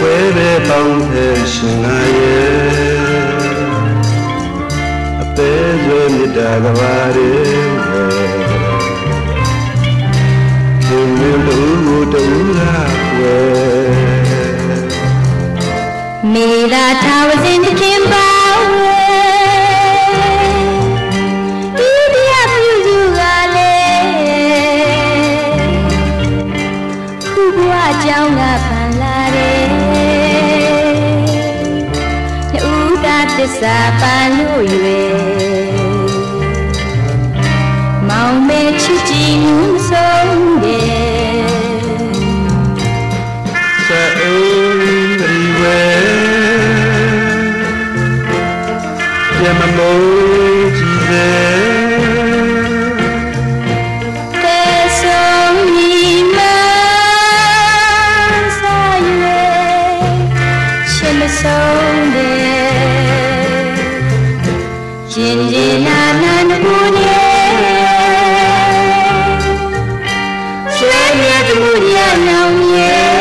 ဝဲပဲပေါင်းတဲ့ရှင်နာရဲ့အသေးစွဲမြတ်တာကဘာရဲခင်မင်းတို့ကိုတူရာဝဲမိသာသာဝစဉ်ခင်ပါကြောင်းကပန်လာတယ် ဒသစ္စာပန်လို့ရွယ်မောင်မဲချစ်ကြည်မှု ရင်ရင်နာနာနဘူးနေနောင်ရဲ့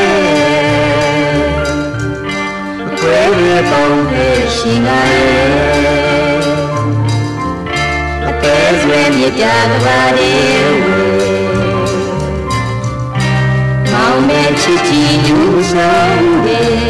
အခွဲရပေါင်းတဲ့ရှင်ကရဲ့အသေးစွဲမြပြကပါရဲ့မောင်မဲ့ချစ်ကြည်သူဆုံးတဲ့